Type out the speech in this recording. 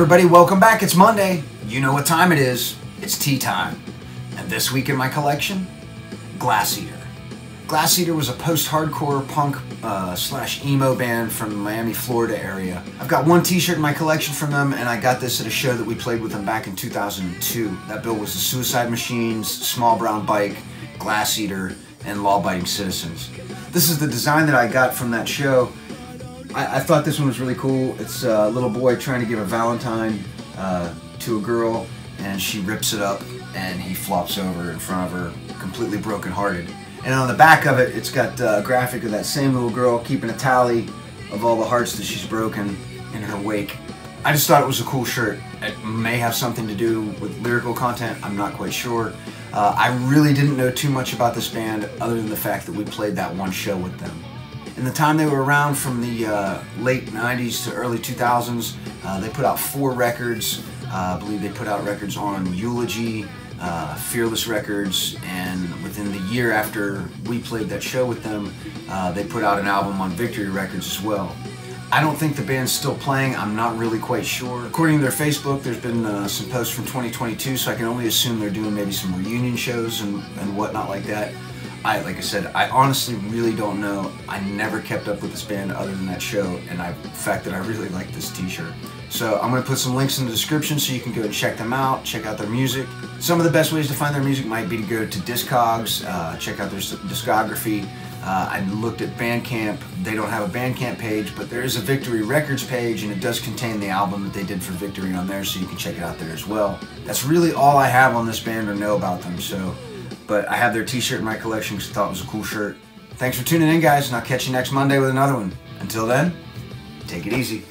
everybody, welcome back. It's Monday. You know what time it is. It's tee time. And this week in my collection, Glasseater. Glass Eater was a post-hardcore punk uh, slash emo band from the Miami, Florida area. I've got one t-shirt in my collection from them, and I got this at a show that we played with them back in 2002. That bill was the Suicide Machines, Small Brown Bike, Glasseater, and Law Abiding Citizens. This is the design that I got from that show. I, I thought this one was really cool. It's a little boy trying to give a Valentine uh, to a girl, and she rips it up, and he flops over in front of her, completely brokenhearted. And on the back of it, it's got a graphic of that same little girl keeping a tally of all the hearts that she's broken in her wake. I just thought it was a cool shirt. It may have something to do with lyrical content, I'm not quite sure. Uh, I really didn't know too much about this band other than the fact that we played that one show with them. In the time they were around from the uh, late 90s to early 2000s, uh, they put out four records. Uh, I believe they put out records on Eulogy, uh, Fearless Records, and within the year after we played that show with them, uh, they put out an album on Victory Records as well. I don't think the band's still playing. I'm not really quite sure. According to their Facebook, there's been uh, some posts from 2022, so I can only assume they're doing maybe some reunion shows and, and whatnot like that. I, like I said, I honestly really don't know. I never kept up with this band other than that show, and I, the fact that I really like this t-shirt. So I'm to put some links in the description so you can go and check them out, check out their music. Some of the best ways to find their music might be to go to Discogs, uh, check out their discography. Uh, I looked at Bandcamp. They don't have a Bandcamp page, but there is a Victory Records page, and it does contain the album that they did for Victory on there, so you can check it out there as well. That's really all I have on this band or know about them, so but I have their t-shirt in my collection because I thought it was a cool shirt. Thanks for tuning in, guys, and I'll catch you next Monday with another one. Until then, take it easy.